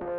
아